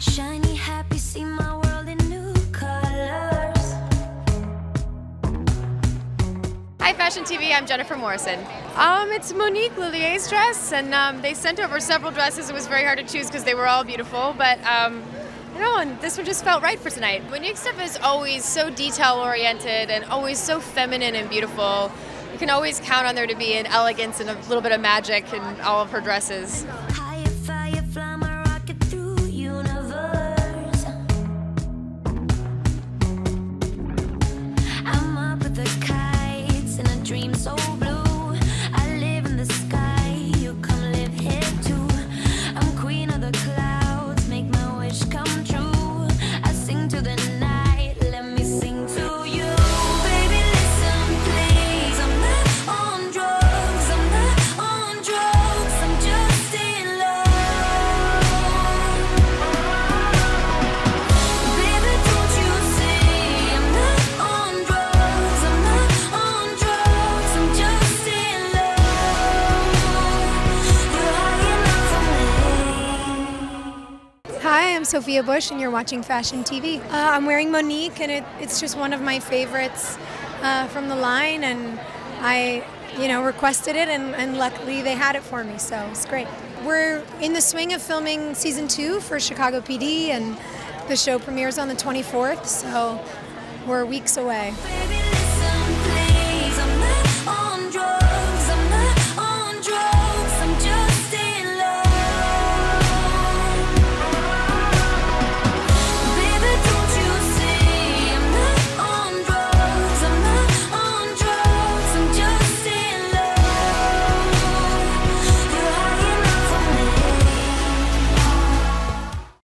Shiny, happy, see my world in new colors. Hi, Fashion TV. I'm Jennifer Morrison. Um, it's Monique Lhuillier's dress, and um, they sent over several dresses. It was very hard to choose because they were all beautiful, but um, you know, and this one just felt right for tonight. Monique's stuff is always so detail oriented and always so feminine and beautiful. You can always count on there to be an elegance and a little bit of magic in all of her dresses. Dream so blue. Sophia Bush, and you're watching Fashion TV. Uh, I'm wearing Monique, and it, it's just one of my favorites uh, from the line, and I, you know, requested it, and, and luckily they had it for me, so it's great. We're in the swing of filming season two for Chicago PD, and the show premieres on the 24th, so we're weeks away.